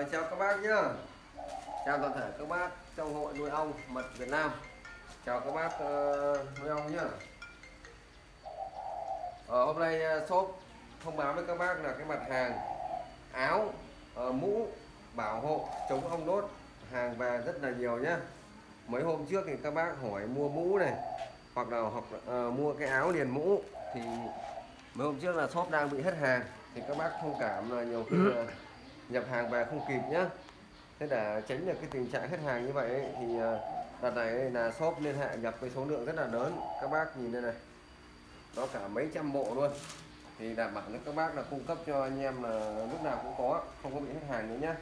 Rồi chào các bác nhá. Chào toàn thể các bác trong hội nuôi ong mật Việt Nam. Chào các bác uh, nuôi ong nhá. Ở hôm nay uh, shop thông báo với các bác là cái mặt hàng áo uh, mũ bảo hộ chống ong đốt hàng về rất là nhiều nhá. Mấy hôm trước thì các bác hỏi mua mũ này hoặc là hoặc uh, mua cái áo liền mũ thì mấy hôm trước là shop đang bị hết hàng thì các bác thông cảm là nhiều khi là nhập hàng về không kịp nhá. Thế để tránh được cái tình trạng hết hàng như vậy ấy, thì ờ, đợt này là shop liên hệ nhập với số lượng rất là lớn. Các bác nhìn đây này nó cả mấy trăm bộ luôn. Thì đảm bảo các bác là cung cấp cho anh em là lúc nào cũng có không có bị hết hàng nữa nhá.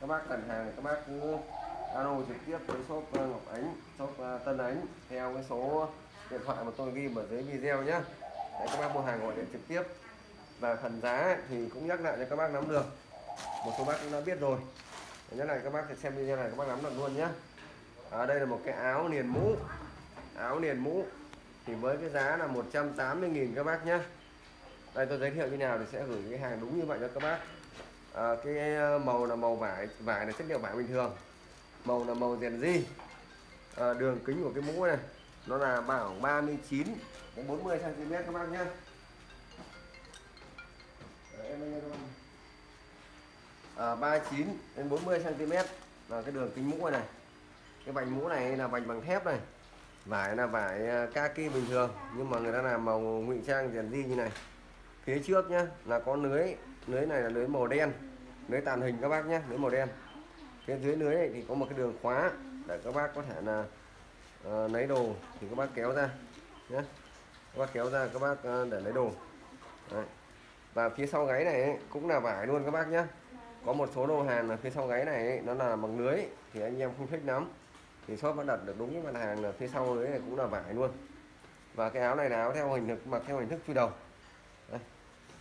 các bác cần hàng thì các bác cứ alo trực tiếp với shop ờ, Ngọc Ánh shop ờ, Tân Ánh theo cái số điện thoại mà tôi ghi ở dưới video nhé để các bác mua hàng gọi điện trực tiếp. Và phần giá thì cũng nhắc lại cho các bác nắm được một số bác cũng đã biết rồi. Nhất này các bác thì xem video này các bác nắm được luôn nhé. Ở đây là một cái áo liền mũ. Áo liền mũ. Thì với cái giá là 180.000 các bác nhé. Đây tôi giới thiệu như nào thì sẽ gửi cái hàng đúng như vậy cho các bác. À, cái ờ, màu là màu vải vải là chất liệu vải bình thường. Màu là màu rèn di à, đường kính của cái mũ này nó là bảo 39 đến 40 cm các bác nhé. 39 đến 40 cm là cái đường kính mũ này cái vành mũ này là vành bằng thép này. Vải là vải à, kaki bình thường. Nhưng mà người ta làm màu ngụy trang rèn di như này. Phía trước nhá là có lưới. Lưới này là lưới màu đen. Lưới tàn hình các bác nhé lưới màu đen. Phía dưới lưới này thì có một cái đường khóa để các bác có thể là uh, lấy đồ thì các bác kéo ra nhé các bác kéo ra các bác uh, để lấy đồ. Đấy. và phía sau gáy này ấy, cũng là vải luôn các bác nhé có một số đồ hàng là phía sau gáy này ấy, nó là bằng lưới thì anh em không thích lắm. Thì shop vẫn đặt được đúng cái mặt hàng là phía sau lưới này cũng là vải luôn. Và cái áo này là áo theo hình thức mặc theo hình thức chui đầu. Đây.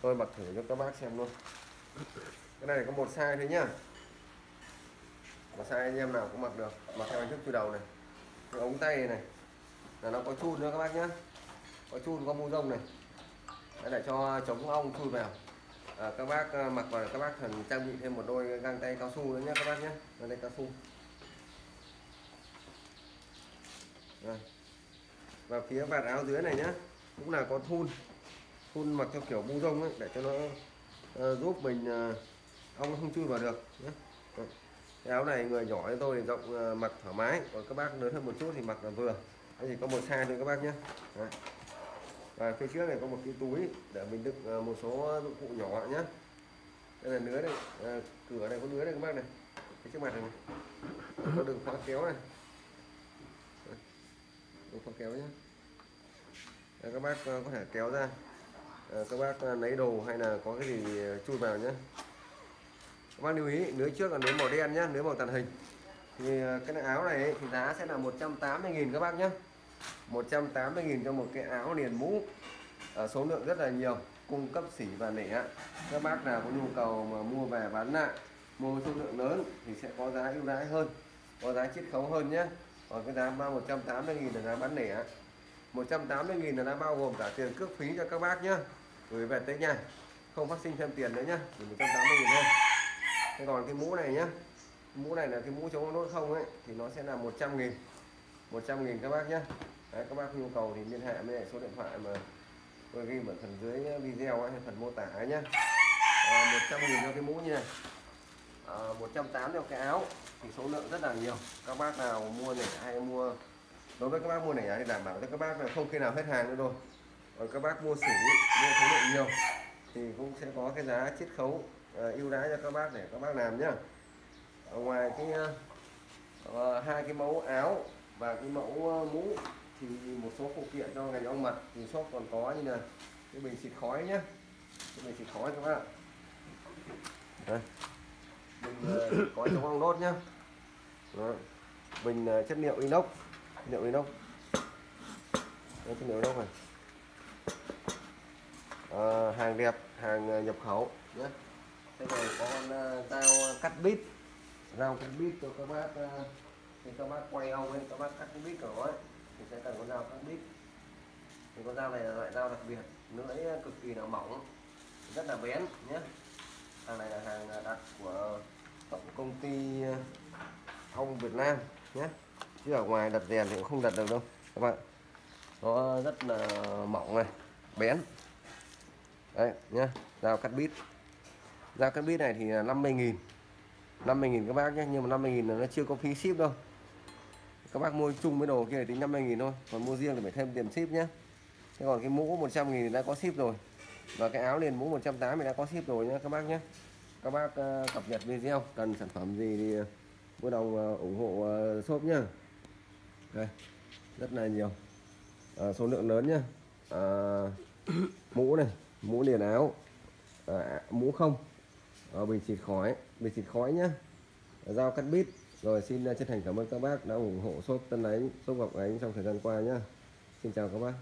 tôi mặc thử cho các bác xem luôn. Cái này có một size thôi nhá. Một size anh em nào cũng mặc được mặc theo hình thức chui đầu này. Cái ống tay này là nó có chun nữa các bác nhé có chun có mu rông này. Đấy để cho chống ong chui vào à, các bác ờ, mặc vào các bác cần trang bị thêm một đôi găng tay cao su nữa nhé các bác nhé. Găng tay cao su. Rồi. và phía vạt áo dưới này nhé. Cũng là có thun thun mặc theo kiểu bu rông ấy để cho nó uh, giúp mình uh, ong không chui vào được nhé. Cái áo này người nhỏ như tôi thì rộng uh, mặc thoải mái. Còn các bác lớn hơn một chút thì mặc là vừa. Đây thì có một size thôi các bác nhé. Đấy và phía trước này có một cái túi để mình đựng à, một số dụng cụ nhỏ nhé đây là lưới này à, cửa này có lưới này các bác này. Cái trước mặt này, này. có đường khóa kéo này. Đường khóa kéo nhé Đây, các bác à, có thể kéo ra. À, các bác à, lấy đồ hay là có cái gì chui vào nhé các bác lưu ý lưới trước là lưới màu đen nhé lưới màu tàn hình. Thì cái áo này thì giá sẽ là 180.000 các bác nhé 180.000 cho một cái áo liền mũ. À, số lượng rất là nhiều cung cấp xỉ và nẻ. Các bác nào có nhu cầu mà mua về bán lại mua số lượng lớn thì sẽ có giá ưu đãi hơn có giá chiết khấu hơn nhé. Còn cái giá 180.000 là giá bán lẻ 180.000 là đã bao gồm cả tiền cước phí cho các bác nhé. Gửi về tới nhà không phát sinh thêm tiền nữa nhé. 180.000 thôi. Thế còn cái mũ này nhé mũ này là cái mũ chống nốt không ấy thì nó sẽ là 100 000 100 000 các bác nhé. Đấy, các bác nhu cầu thì liên hệ với số điện thoại mà tôi ghi ở phần dưới video ấy, phần mô tả nhé à, 100 nghìn cho cái mũ như này. Ờ, à, 180 cho cái áo thì số lượng rất là nhiều. Các bác nào mua này hay mua đối với các bác mua này thì đảm bảo cho các bác là không khi nào hết hàng nữa rồi. Còn các bác mua sỉ mua số lượng nhiều thì cũng sẽ có cái giá chiết khấu uh, ưu đãi cho các bác để các bác làm nhá. Ở ngoài cái uh, hai cái mẫu áo và cái mẫu uh, mũ thì một số phụ kiện cho ngành ong mật thì shop còn có như là cái bình xịt khói nhé cái bình xịt khói các bạn đây. Bình ờ, khói chống ong đốt nhá. Đó. bình ờ, chất liệu inox. Chất liệu inox. Đây, chất liệu inox này. À, hàng đẹp hàng nhập khẩu nhé thế này có con uh, dao cắt bít. Dao cắt bít cho các bác uh, thì các bác quay ong lên các bác cắt cái bít của nó ấy thì sẽ cần con dao cắt bít thì con dao này là loại dao đặc biệt lưỡi cực kỳ là mỏng, rất là bén, nhé. Hàng này là hàng à, đặt của tổng công ty à, thông Việt Nam, nhé. Chứ ở ngoài đặt rèn thì cũng không đặt được đâu, các bạn. Nó rất là mỏng này, bén. Đấy nhá dao cắt bít dao cắt bít này thì là 50.000 50.000 các bác nhé, nhưng mà 50.000 là nó chưa có phí ship đâu các bác mua chung với đồ kia thì tính 50.000 thôi còn mua riêng thì phải thêm tiền ship nhé thế còn cái mũ 100 nghìn thì đã có ship rồi. Và cái áo liền mũ 180 thì đã có ship rồi nhé các bác nhé các bác uh, cập nhật video cần sản phẩm gì thì uh, vui uh, ủng hộ uh, shop nhá. Đây rất là nhiều. Uh, số lượng lớn nhá. Uh, mũ này mũ liền áo uh, mũ không. Uh, bình xịt khói bình xịt khói nhá. Dao cắt bít rồi, xin ờ, chân thành cảm ơn các bác đã ủng hộ shop Tân Ánh, shop Ngọc Ánh trong thời gian qua nhé. Xin chào các bác